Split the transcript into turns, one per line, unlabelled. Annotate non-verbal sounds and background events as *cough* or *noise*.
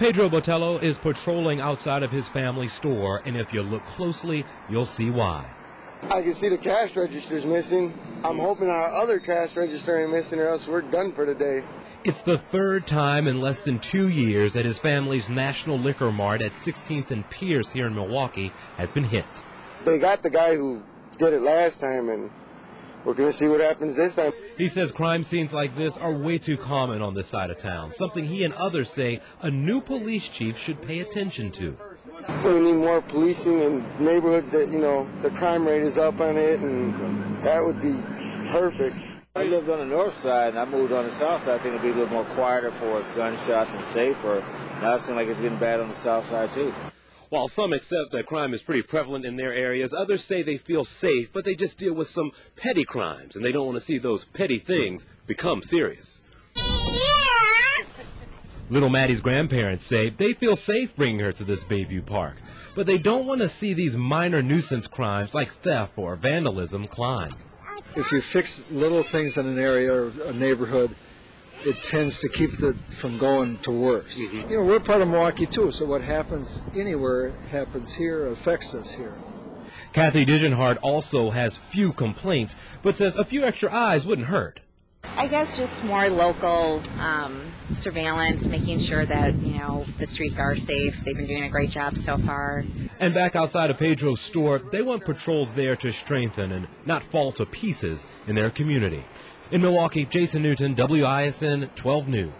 Pedro Botello is patrolling outside of his family store, and if you look closely, you'll see why.
I can see the cash registers missing. I'm hoping our other cash register ain't missing, or else we're done for today.
It's the third time in less than two years that his family's National Liquor Mart at 16th and Pierce here in Milwaukee has been hit.
They got the guy who did it last time, and we're going to see what happens this time.
He says crime scenes like this are way too common on this side of town, something he and others say a new police chief should pay attention to.
We need more policing in neighborhoods that, you know, the crime rate is up on it, and that would be perfect.
I lived on the north side and I moved on the south side. I think it'd be a little more quieter for us, gunshots and safer. Now it seems like it's getting bad on the south side too.
While some accept that crime is pretty prevalent in their areas, others say they feel safe, but they just deal with some petty crimes and they don't want to see those petty things become serious. *laughs*
Little Maddie's grandparents say they feel safe bringing her to this Bayview Park, but they don't want to see these minor nuisance crimes like theft or vandalism climb.
If you fix little things in an area or a neighborhood, it tends to keep it from going to worse.
Mm-hmm.
You know, we're part of Milwaukee too, so what happens anywhere happens here, affects us here.
Kathy Digenhart also has few complaints, but says a few extra eyes wouldn't hurt.
I guess just more local um, surveillance, making sure that you know the streets are safe. They've been doing a great job so far.
And back outside of Pedro's store, they want patrols there to strengthen and not fall to pieces in their community. In Milwaukee, Jason Newton, WISN 12 News.